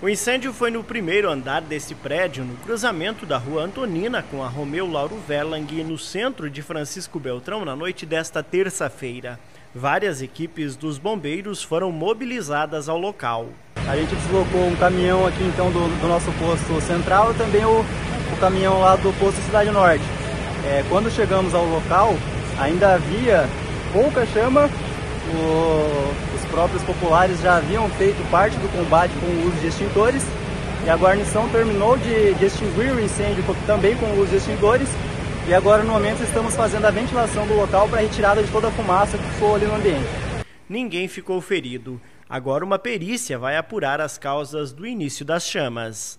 O incêndio foi no primeiro andar desse prédio, no cruzamento da rua Antonina com a Romeu Lauro Verlang, no centro de Francisco Beltrão, na noite desta terça-feira. Várias equipes dos bombeiros foram mobilizadas ao local. A gente deslocou um caminhão aqui então do, do nosso posto central e também o, o, caminhão lá do posto Cidade Norte. É, quando chegamos ao local, ainda havia pouca chama, o, próprios populares já haviam feito parte do combate com o uso de extintores e a guarnição terminou de, de extinguir o incêndio também com o uso de extintores e agora no momento estamos fazendo a ventilação do local para a retirada de toda a fumaça que ficou ali no ambiente. Ninguém ficou ferido. Agora uma perícia vai apurar as causas do início das chamas.